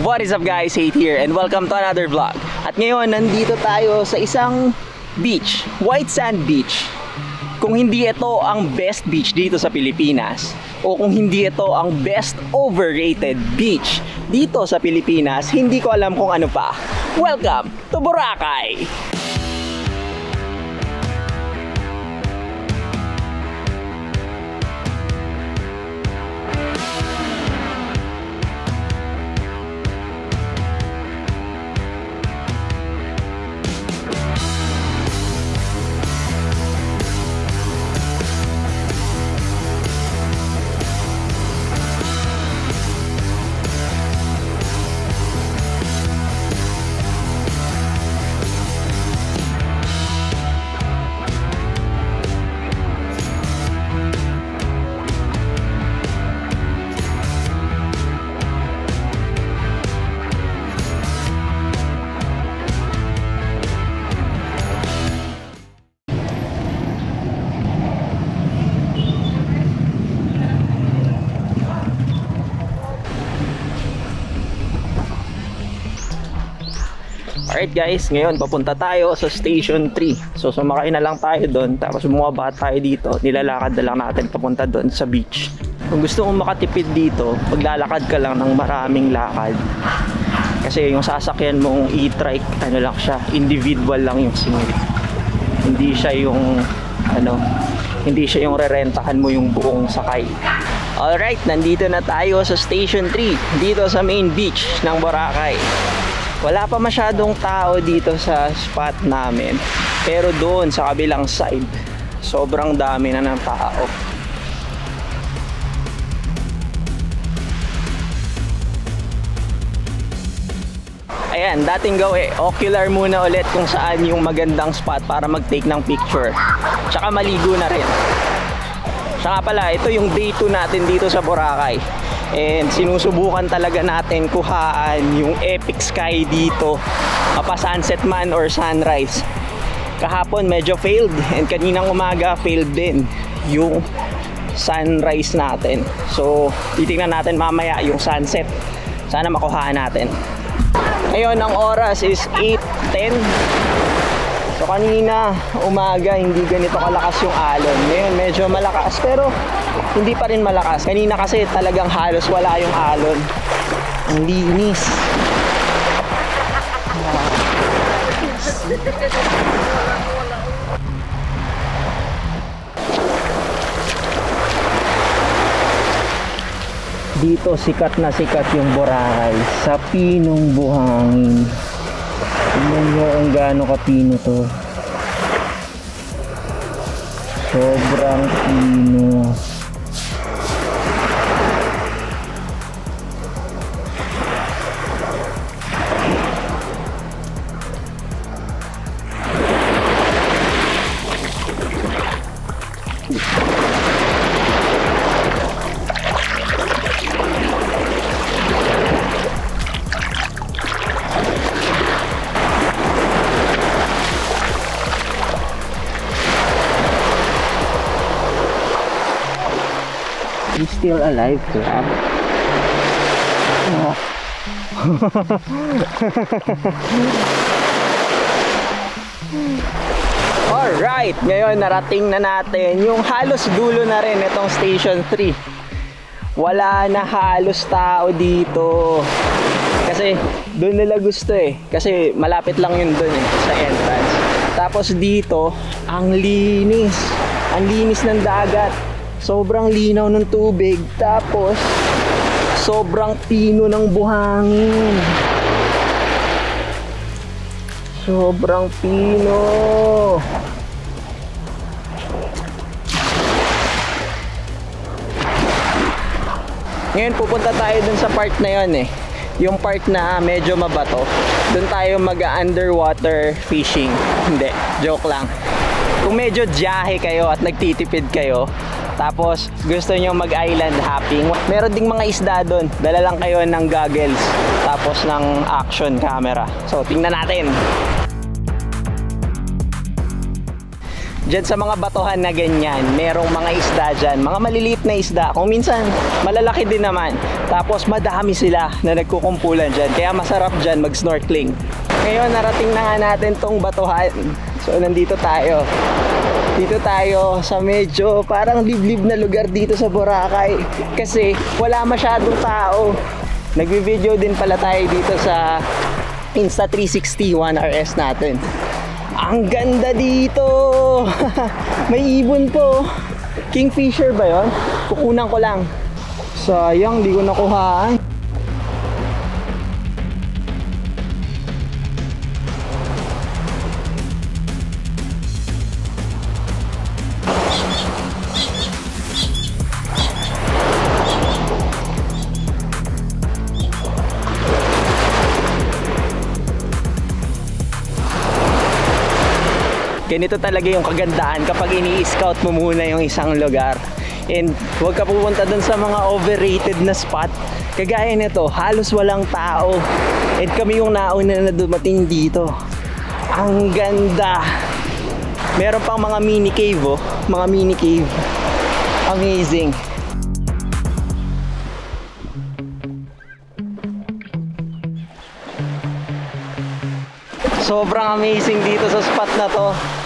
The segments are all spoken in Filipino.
What is up guys? Hate here and welcome to another vlog. At ngayon, nandito tayo sa isang beach, White Sand Beach. Kung hindi ito ang best beach dito sa Pilipinas, o kung hindi ito ang best overrated beach dito sa Pilipinas, hindi ko alam kung ano pa. Welcome to Boracay! Alright guys, ngayon papunta tayo sa Station 3. So sumakay na lang tayo doon, tapos bumaba tayo dito. Nilalakad na lang natin papunta doon sa beach. Kung gusto mong makatipid dito, maglalakad ka lang ng maraming lakad. Kasi yung sasakyan mong e-trike, ano lang siya, individual lang yung singil. Hindi siya yung, ano, hindi siya yung rerentahan mo yung buong sakay. Alright, nandito na tayo sa Station 3, dito sa main beach ng Boracay. Wala pa masyadong tao dito sa spot namin. Pero doon sa kabilang side, sobrang dami na ng tao. Ayan, dating gawi, ocular muna ulit kung saan yung magandang spot para mag-take ng picture. Tsaka maligo na rin. Nga pala, ito yung day 2 natin dito sa Boracay. And sinusubukan talaga natin kuhaan yung epic sky dito. Mapa sunset man or sunrise. Kahapon medyo failed and kaninang umaga failed din yung sunrise natin. So titingnan natin mamaya yung sunset. Sana makuhaan natin. Ngayon ang oras is 8.10 So kanina umaga hindi ganito kalakas yung alon. Ngayon medyo malakas pero hindi pa rin malakas. Kanina kasi talagang halos wala yung alon. Ang linis. Dito sikat na sikat yung Boracay sa pinong buhangin. Tingnan nyo kung gaano kapino to. Sobrang pino. He's still alive, crab. Oh. Alright, ngayon narating na natin yung halos dulo na rin itong Station 3. Wala na halos tao dito. Kasi doon nila gusto eh. Kasi malapit lang yun doon eh, sa entrance. Tapos dito, ang linis. Ang linis ng dagat. Sobrang linaw ng tubig. Tapos, sobrang pino ng buhangin. Sobrang pino. Ngayon pupunta tayo dun sa part na yon eh. Yung part na medyo mabato. Doon tayo mag-underwater fishing. Hindi, joke lang. Kung medyo jahe kayo at nagtitipid kayo, tapos gusto nyo mag-island hopping, meron ding mga isda doon. Dala lang kayo ng goggles, tapos ng action camera. So, tingnan natin. Diyan sa mga batuhan na ganyan, merong mga isda dyan, mga maliliit na isda. Kung minsan, malalaki din naman. Tapos madami sila na nagkukumpulan dyan. Kaya masarap dyan mag-snorkeling. Ngayon, narating na nga natin tong batuhan. So, nandito tayo. Dito tayo sa medyo parang liblib na lugar dito sa Boracay. Kasi wala masyadong tao. Nagvi-video din pala tayo dito sa Insta360 1RS natin. Ang ganda dito! May ibon po. Kingfisher ba yon? Kukunan ko lang. Sayang, di ko nakuhaan. Ganito talaga yung kagandahan kapag ini-scout mo muna yung isang lugar. And huwag ka pupunta dun sa mga overrated na spot. Kagaya nito, halos walang tao. And kami yung nauna na dumating dito. Ang ganda. Meron pang mga mini cave oh. Mga mini cave. Amazing. Sobrang amazing dito sa spot na to.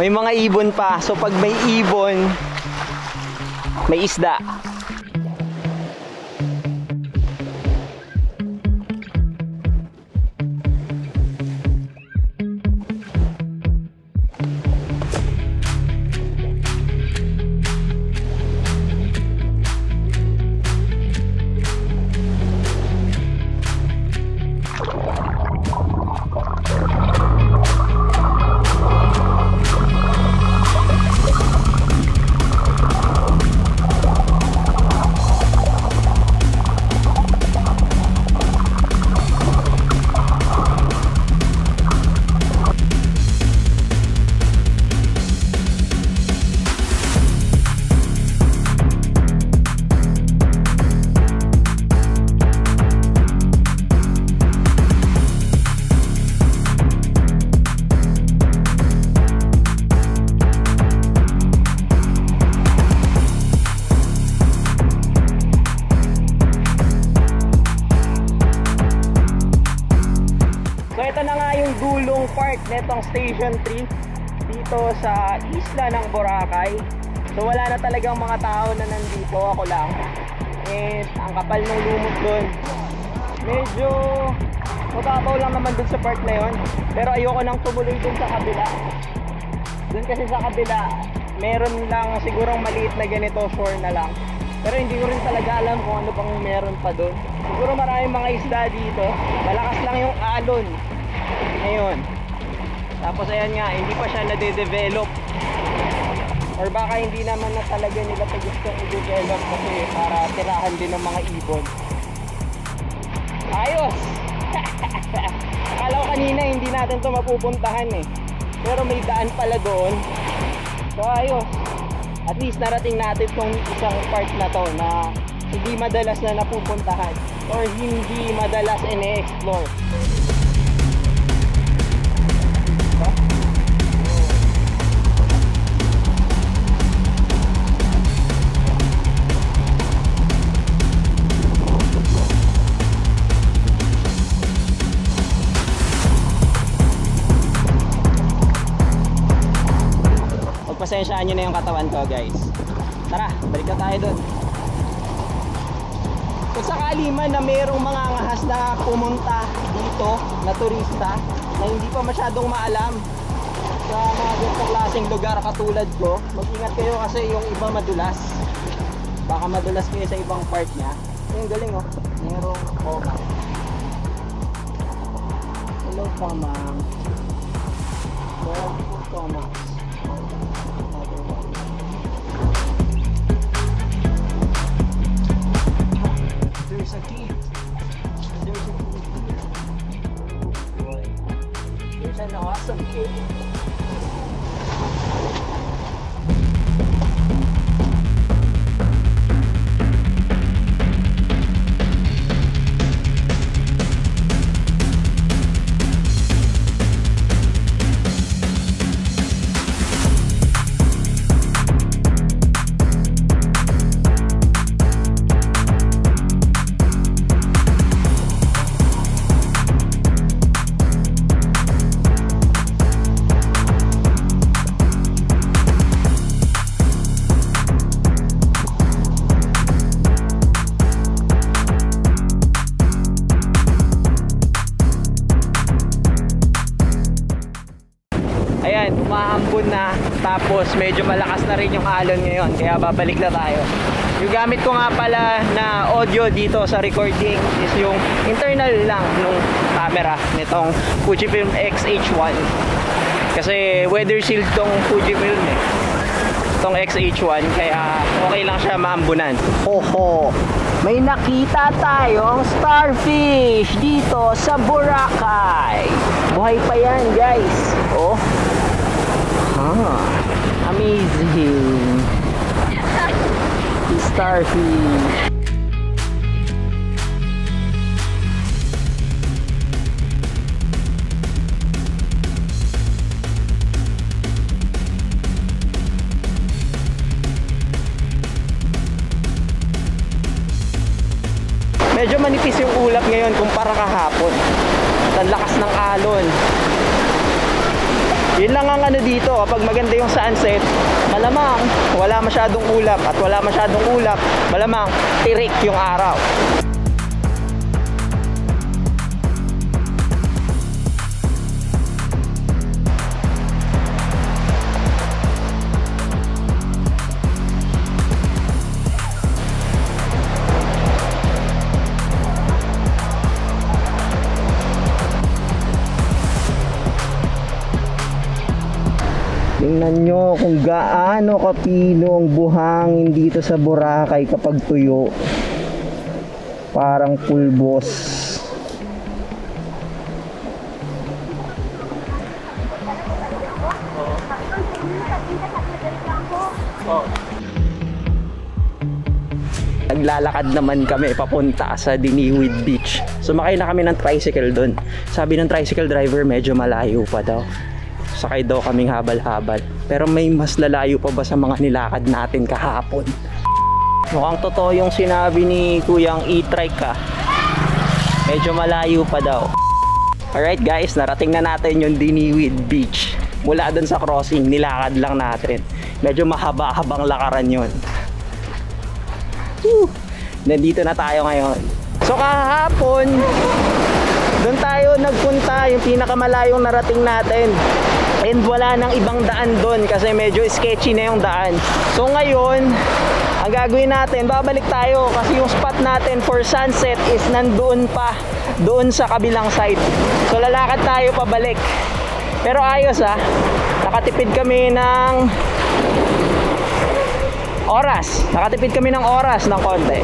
May mga ibon pa. So pag may ibon, may isda. Talagang mga tao na nandito, ako lang. And ang kapal ng lumot doon. Medyo mababaw lang naman dun sa part na yon. Pero ayoko nang tumuloy dun sa kabila. Dun kasi sa kabila, meron lang sigurong maliit na ganito shore na lang. Pero hindi ko rin talaga alam kung ano pang meron pa doon. Siguro maraming mga isda dito. Malakas lang yung alon. Ngayon. Tapos ayan nga, hindi pa siya nade-develop. Or baka hindi naman na talaga nila pa gustong i-develop kasi para tirahan din ng mga ibon. Ayos! Akala ko kanina hindi natin to mapupuntahan eh. Pero may daan pala doon. So ayos. At least narating natin tong isang part na to na hindi madalas na napupuntahan or hindi madalas ine-explore. Pagpasensyaan nyo na yung katawan ko guys. Tara, balik na tayo dun. Kung sakali man na mayroong mga ngahas na pumunta dito na turista na hindi pa masyadong maalam sa mga ganitong klaseng lugar katulad ko, mag-ingat kayo kasi yung iba madulas. Baka madulas kayo sa ibang part niya. Yung galing oh, mayroong coma. Hello, coma. Well, coma. There's a key. There's a. Boy. There's an awesome key. Alon ngayon kaya babalik na tayo. Yung gamit ko nga pala na audio dito sa recording is yung internal lang nung camera nitong Fujifilm X-H1. Kasi weather sealed tong Fujifilm eh. Itong X-H1 kaya okay lang siya maambunan. Oho! May nakita tayong starfish dito sa Boracay. Buhay pa yan guys. Oh. Ah, amazing. Starfish. Medyo manipis yung ulap ngayon kumpara kahapon. Ang lakas ng alon. Yun lang ang ano dito, kapag maganda yung sunset, malamang wala masyadong ulap at wala masyadong ulap, malamang tirik yung araw. Tingnan nyo kung gaano kapino ang buhangin dito sa Boracay kapag tuyo. Parang pulbos. Naglalakad naman kami papunta sa Diniwid Beach. Sumakay na kami ng tricycle doon. Sabi ng tricycle driver medyo malayo pa daw sakay daw kaming habal-habal. Pero may mas lalayo pa ba sa mga nilakad natin kahapon? Mukhang totoo yung sinabi ni Kuyang e-trike ka. Medyo malayo pa daw. Alright guys, narating na natin yung Diniwid Beach. Mula dun sa crossing, nilakad lang natin. Medyo mahaba-habang lakaran yon. Woo! Nandito na tayo ngayon. So kahapon, doon tayo nagpunta, yung pinakamalayong narating natin. And wala nang ibang daan doon kasi medyo sketchy na yung daan. So ngayon, ang gagawin natin, babalik tayo kasi yung spot natin for sunset is nandoon pa, doon sa kabilang side. So lalakad tayo pabalik. Pero ayos ah, nakatipid kami ng oras. Nakatipid kami ng oras ng konti.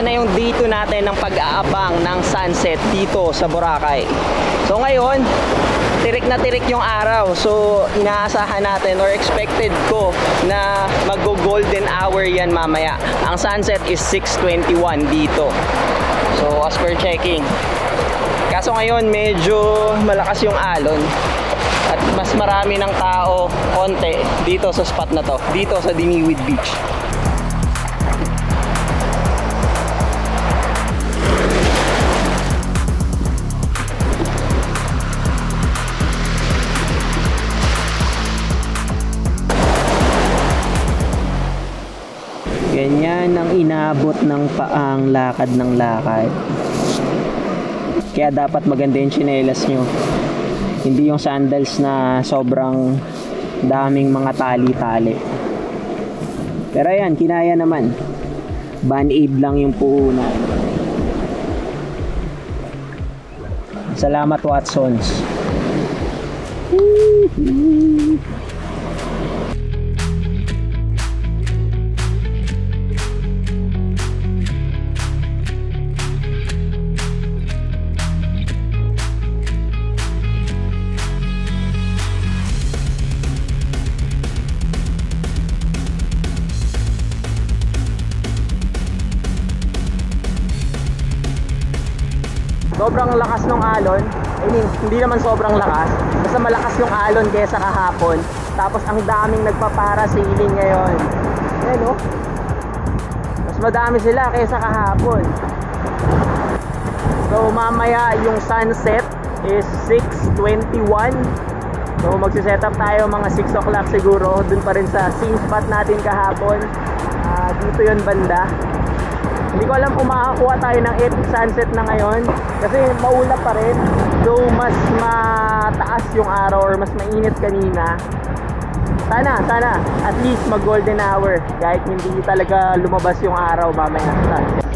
Ito na yung dito natin ng pag-aabang ng sunset dito sa Boracay. So ngayon, tirik na tirik yung araw. So inaasahan natin or expected ko na mag-golden hour yan mamaya. Ang sunset is 6.21 dito. So as per checking. Kaso ngayon medyo malakas yung alon at mas marami ng tao konti dito sa spot na to dito sa Diniwid Beach Ganyan ang inabot ng paang lakad ng lakad. Kaya dapat maganda yung tsinelas nyo. Hindi yung sandals na sobrang daming mga tali-tali. Pero ayan, kinaya naman. Band-aid lang yung puhunan. Salamat Watsons. Sobrang lakas ng alon. I mean, hindi naman sobrang lakas. Basta malakas yung alon kesa kahapon. Tapos ang daming nagpapara sailing ngayon. Ayan oh. Mas madami sila kaysa kahapon. So mamaya yung sunset is 6.21 So magsiset up tayo mga 6 o'clock siguro Dun pa rin sa scene spot natin kahapon Ah, Dito yon banda Hindi ko alam kung makakakuha tayo ng epic sunset na ngayon Kasi maulap pa rin Though mas mataas yung araw or mas mainit kanina sana, sana, at least mag golden hour kahit hindi talaga lumabas yung araw mamaya sunset.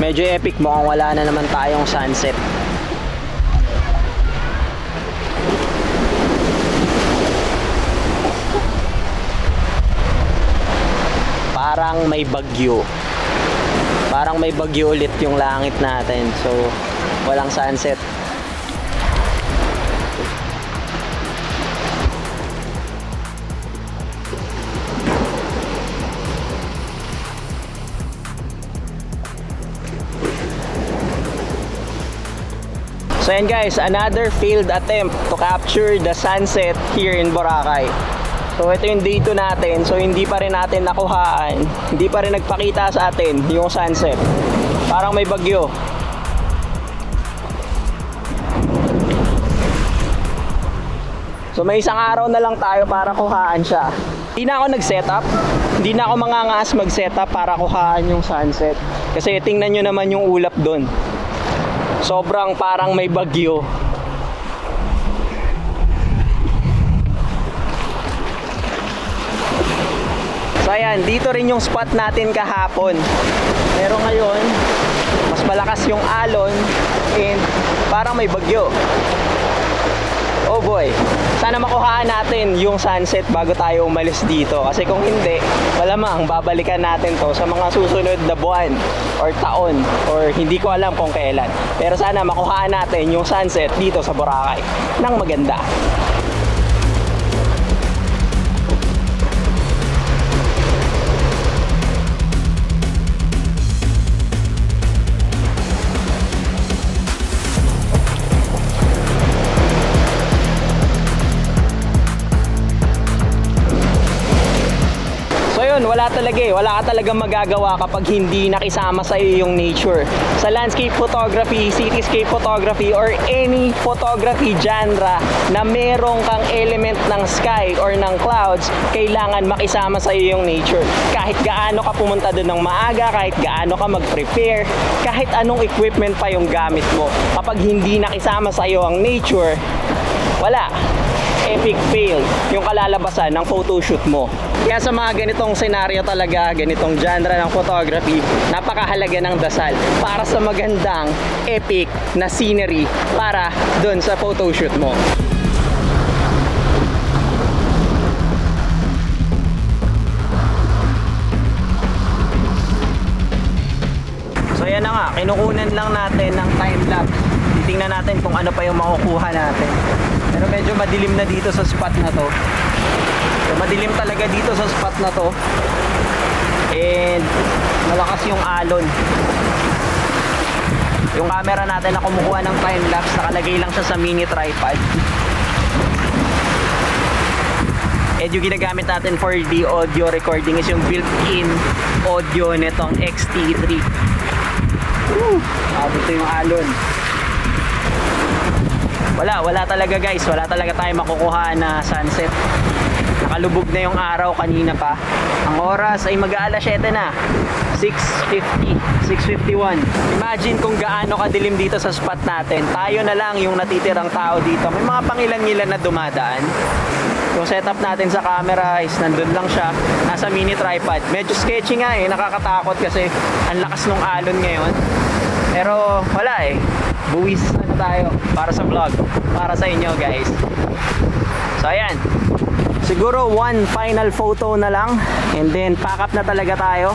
Medyo epic mukhang wala na naman tayong sunset. Parang may bagyo. Parang may bagyo ulit yung langit natin. So, walang sunset. So yan guys, another failed attempt to capture the sunset here in Boracay. So ito yung day 2 natin. So hindi pa rin natin nakuhaan. Hindi pa rin nagpakita sa atin yung sunset. Parang may bagyo. So may isang araw na lang tayo para kuhaan siya. Hindi na ako nag-setup. Hindi na ako mangangaas mag-setup para kuhaan yung sunset. Kasi tingnan nyo naman yung ulap doon. Sobrang parang may bagyo. So ayan, dito rin yung spot natin kahapon. Pero ngayon, mas malakas yung alon and parang may bagyo. Oh boy, sana makuhaan natin yung sunset bago tayo umalis dito. Kasi kung hindi, malamang babalikan natin to sa mga susunod na buwan or taon or hindi ko alam kung kailan. Pero sana makuhaan natin yung sunset dito sa Boracay ng maganda. Yun, wala talaga eh. Wala ka talagang magagawa kapag hindi nakisama sa iyo yung nature. Sa landscape photography, cityscape photography, or any photography genre na merong kang element ng sky or ng clouds, kailangan makisama sa iyo yung nature. Kahit gaano ka pumunta doon ng maaga, kahit gaano ka mag-prepare, kahit anong equipment pa yung gamit mo. Kapag hindi nakisama sa iyo ang nature, wala epic fail yung kalalabasan ng photoshoot mo. Kaya sa mga ganitong senaryo talaga, ganitong genre ng photography, napakahalaga ng dasal para sa magandang epic na scenery para doon sa photoshoot mo. So yan na nga, kinukunan lang natin ng time lapse. Titingnan natin kung ano pa yung makukuha natin. Pero medyo madilim na dito sa spot na to. So madilim talaga dito sa spot na to. And malakas yung alon. Yung camera natin na kumukuha ng time lapse, nakalagay lang siya sa mini tripod. And yung ginagamit natin for the audio recording is yung built-in audio nitong XT3. Woo! Ah, dito yung alon. Wala, wala talaga guys. Wala talaga tayo makukuha na sunset. Nakalubog na yung araw kanina pa. Ang oras ay mag-aalas 7 na. 6.50, 6.51. Imagine kung gaano kadilim dito sa spot natin. Tayo na lang yung natitirang tao dito. May mga pangilan-ngilan na dumadaan. Yung setup natin sa camera is nandun lang siya. Nasa mini tripod. Medyo sketchy nga eh. Nakakatakot kasi ang lakas ng alon ngayon. Pero wala eh. Buwis na tayo para sa vlog. Para sa inyo guys. So ayan. Siguro one final photo na lang. And then pack up na talaga tayo.